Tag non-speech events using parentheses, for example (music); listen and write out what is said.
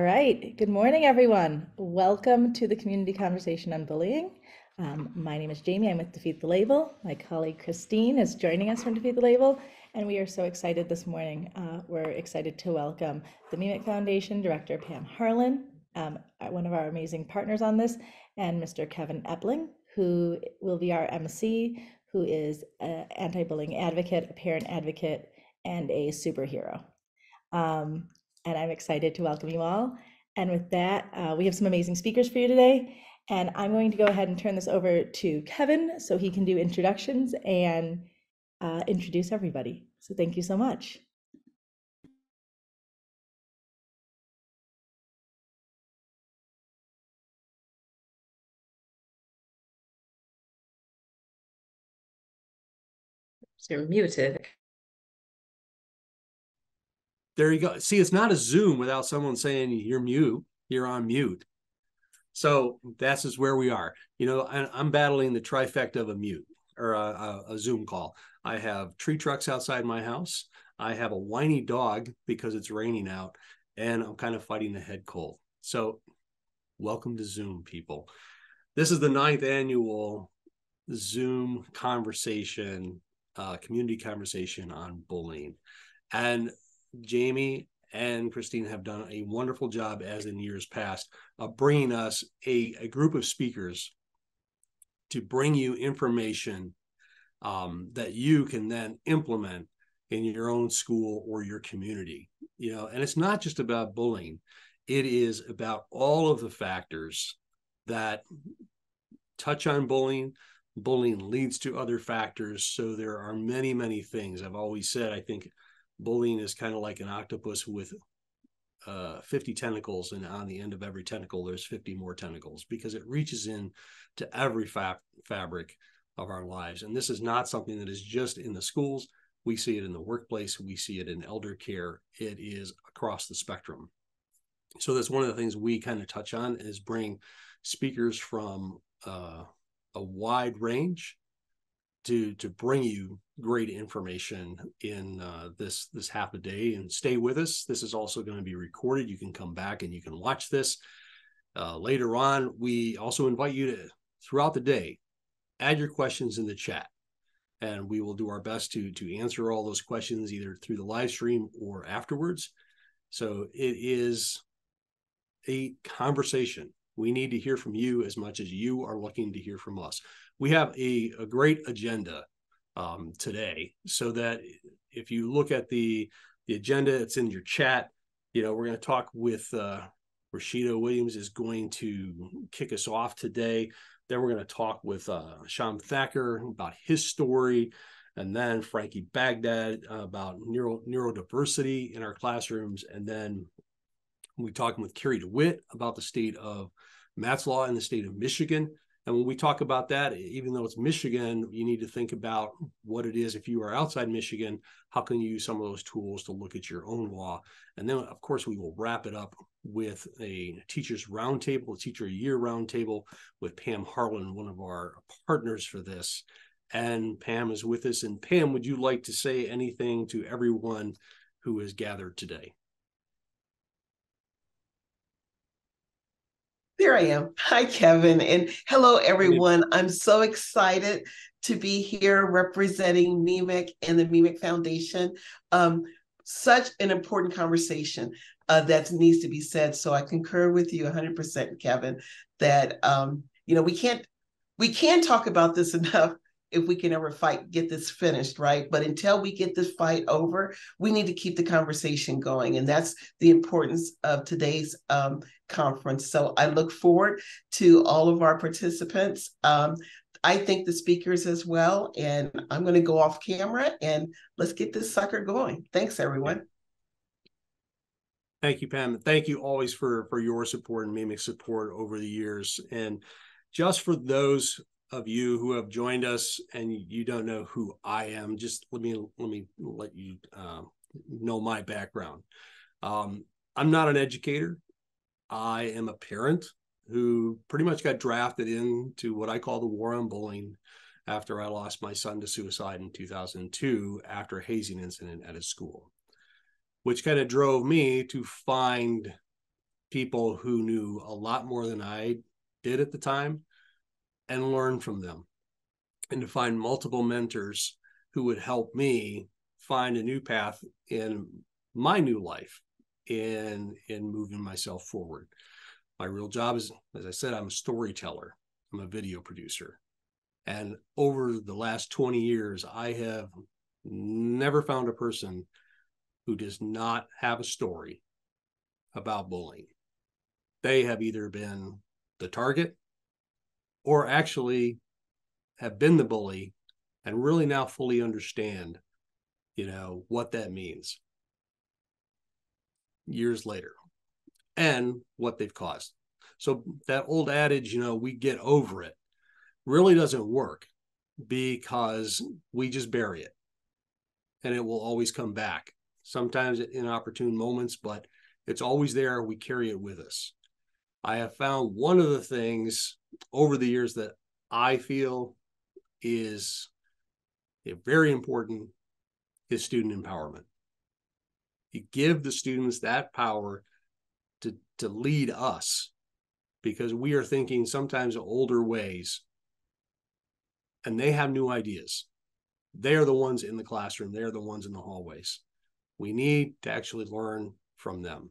All right. Good morning, everyone. Welcome to the community conversation on bullying. Um, my name is Jamie. I'm with Defeat the Label. My colleague Christine is joining us from Defeat the Label, and we are so excited this morning. Uh, we're excited to welcome the Meemic Foundation Director Pam Harlan, um, one of our amazing partners on this, and Mr. Kevin Epling, who will be our MC, who is an anti-bullying advocate, a parent advocate, and a superhero. Um, and I'm excited to welcome you all. And with that, uh, we have some amazing speakers for you today. And I'm going to go ahead and turn this over to Kevin so he can do introductions and uh, introduce everybody. So thank you so much. You're muted. There you go. See, it's not a Zoom without someone saying you're mute. You're on mute. So that's just where we are. You know, I, am battling the trifecta of a mute or a, a, a Zoom call. I have tree trucks outside my house. I have a whiny dog because it's raining out, and I'm kind of fighting the head cold. So, welcome to Zoom, people. This is the ninth annual Zoom conversation, uh, community conversation on bullying. And Jamie and Christine have done a wonderful job, as in years past, of bringing us a, a group of speakers to bring you information um, that you can then implement in your own school or your community. You know, and it's not just about bullying; it is about all of the factors that touch on bullying. Bullying leads to other factors, so there are many, many things. I've always said, I think bullying is kind of like an octopus with uh, 50 tentacles and on the end of every tentacle there's 50 more tentacles because it reaches in to every fa- fabric of our lives. And this is not something that is just in the schools. We see it in the workplace. We see it in elder care. It is across the spectrum. So that's one of the things we kind of touch on is bring speakers from uh, a wide range to to bring you great information in uh, this this half a day. And stay with us. This is also going to be recorded. You can come back and you can watch this. Uh, later on we also invite you to throughout the day add your questions in the chat. And we will do our best to to answer all those questions either through the live stream or afterwards. So it is a conversation we need to hear from you as much as you are looking to hear from us. We have a, a great agenda um, today so that if you look at the the agenda it's in your chat. You know we're going to talk with uh, rashida williams is going to kick us off today. Then we're going to talk with uh, Thacker about his story and then frankie baghdad about neuro neurodiversity in our classrooms and then we're talking with carrie dewitt about the state of matt's law in the state of michigan and when we talk about that, even though it's Michigan, you need to think about what it is. If you are outside Michigan, how can you use some of those tools to look at your own law? And then, of course, we will wrap it up with a teachers roundtable, a teacher year roundtable with Pam Harlan, one of our partners for this. And Pam is with us. And Pam, would you like to say anything to everyone who is gathered today? There I am. Hi, Kevin. And hello, everyone. I'm so excited to be here representing Meemic and the Meemic Foundation. Um, such an important conversation uh, that needs to be said. So I concur with you 100%, Kevin, that, um, you know, we can't, we can't talk about this (laughs) enough if we can ever fight, get this finished, right? But until we get this fight over, we need to keep the conversation going. And that's the importance of today's um, conference. So I look forward to all of our participants. Um, I think the speakers as well. And I'm going to go off camera and let's get this sucker going. Thanks, everyone. Thank you, Pam. Thank you always for for your support and Meemic support over the years. And just for those of you who have joined us and you don't know who I am, just let me let me let you uh, know my background. Um, I'm not an educator. I am a parent who pretty much got drafted into what I call the war on bullying after I lost my son to suicide in 2002 after a hazing incident at his school, which kind of drove me to find people who knew a lot more than I did at the time and learn from them. And to find multiple mentors who would help me find a new path in my new life in in moving myself forward. My real job is as i said i'm a storyteller. I'm a video producer. And over the last 20 years i have never found a person who does not have a story about bullying. They have either been the target or actually have been the bully and really now fully understand you know what that means years later and what they've caused. So that old adage you know we get over it really doesn't work because we just bury it and it will always come back sometimes in opportune moments but it's always there. We carry it with us. I have found one of the things over the years that i feel is very important is student empowerment. You give the students that power to, to lead us because we are thinking sometimes older ways and they have new ideas. They are the ones in the classroom, they're the ones in the hallways. We need to actually learn from them.